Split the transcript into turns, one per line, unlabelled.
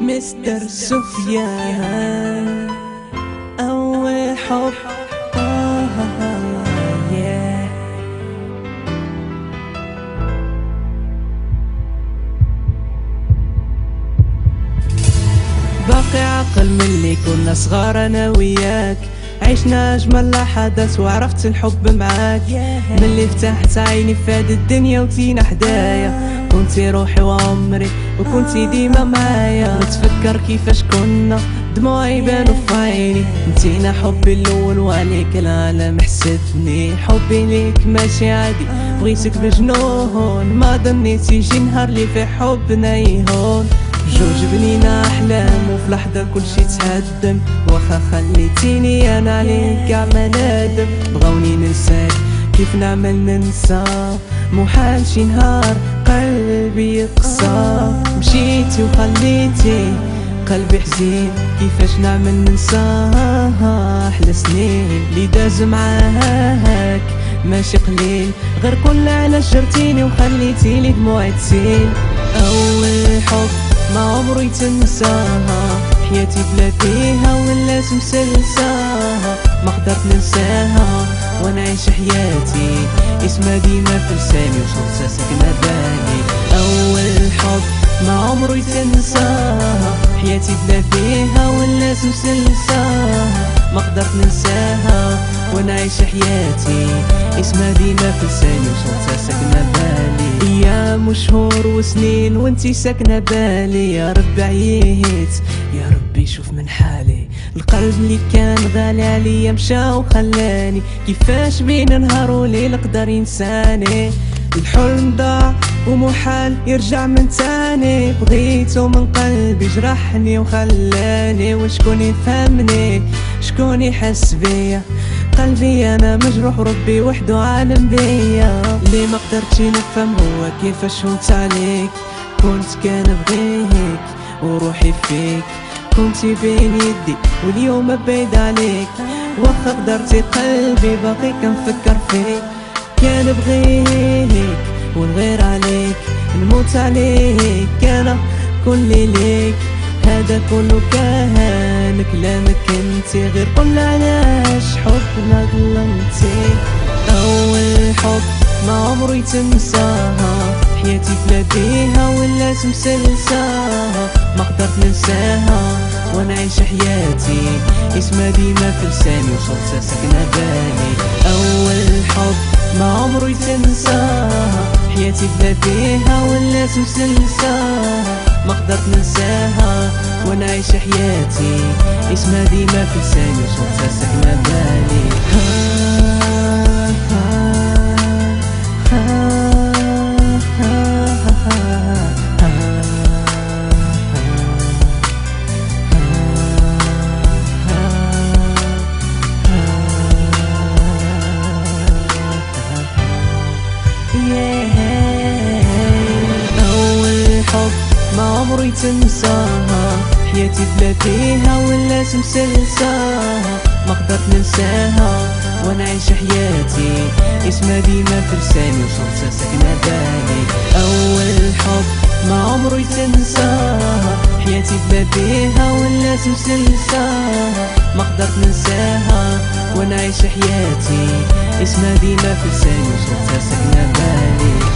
مستر سفيان أول حب. باقي عقل من اللي كنا صغار أنا وياك عشنا أجمل لحظات وعرفت الحب معاك. من اللي فتحت عيني فاد الدنيا وتينا حدايا. كنتي روحي وعمري وكنتي ديما معايا. نتفكر كيفاش كنا دموعي بانوا في عيني. نتينا حبي الأول وعليك العالم. حسدني حبي ليك ماشي عادي. بغيتك بجنون ما ظنيت يجي نهار اللي في حبنا يهون. جوج بنينا احلام وفي لحظة كل شي تهدم. واخا خليتيني أنا عليك كاع ما نادم بغاوني ننساك كيف نعمل ننسى؟ محال شي نهار قلبي يقسى مشيتي وخليتي قلبي حزين كيفاش نعمل ننساها أحلى سنين اللي داز معاك. ماشي قليل غير كل على جرتيني وخليتي لي دموعي تسيل أول حب ما عمري تنساها. حياتي بلا فيها ولا مسلساها ما قدرت ننساها وأنا عايش حياتي. اسمها ديما في لساني وصوتها ساكنة بالي أول حب ما عمري تنساها. حياتي بلا فيها ولا مسلساها ما قدرت ننساها وأنا عايش حياتي. اسمها ديما في لساني وصوتها ساكنة بالي. أيام وشهور وسنين وانتي ساكنة بالي. يا رب عييت يا ربي شوف من حالي. القلب اللي كان غالي عليا مشى وخلاني. كيفاش بين نهار وليل قدر ينساني. الحلم ضاع ومحال يرجع من تاني. بغيته من قلبي جرحني وخلاني. وشكون يفهمني؟ شكون يحس بيا؟ قلبي أنا مجروح ربي وحده عالم بيا. اللي ما قدرتش نفهم هو كيفاش هونت عليك؟ كنت كان بغيك وروحي فيك. كنتي بين يدي واليوم بعيد عليك. واخا قدرتي قلبي باقي كنفكر فيك. كان بغيك ونغير عليك نموت عليك. أنا كل ليك. هذا كله كان كلامك انتي غير قول علاش حبنا ظلمتي؟ اول حب ما عمري تنساها حياتي بلا بيها ولا مسلساها ما قدرت ننساها وأنا عايش حياتي اسمها ديما في لساني وصوتها ساكنة بالي. اول حب ما عمري تنساها حياتي بلا بيها ولا مسلساها ما قدرت ننساها وأنا عايش حياتي. اسمها ديما في لساني وصوتها ساكنة بالي ها عمري تنساها. حياتي بلا فيها ولا مسلساها ما قدرت ننساها وأنا عايش حياتي. اسمها ديما في لساني وصوتها ساكنة بالي. أول حب ما عمري تنساها. حياتي بلا فيها ولا مسلساها ما قدرت ننساها وأنا عايش حياتي. اسمها ديما في لساني وصوتها ساكنة بالي.